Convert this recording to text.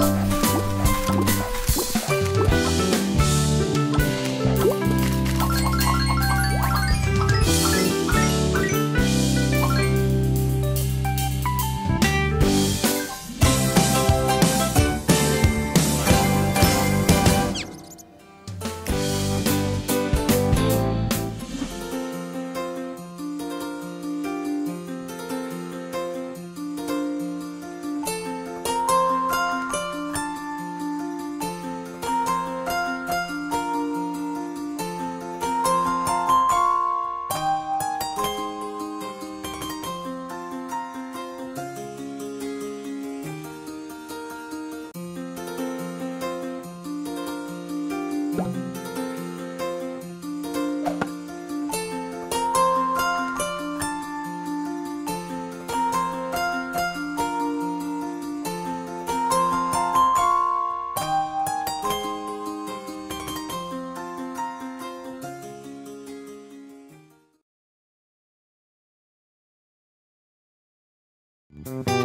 Bye. Bye.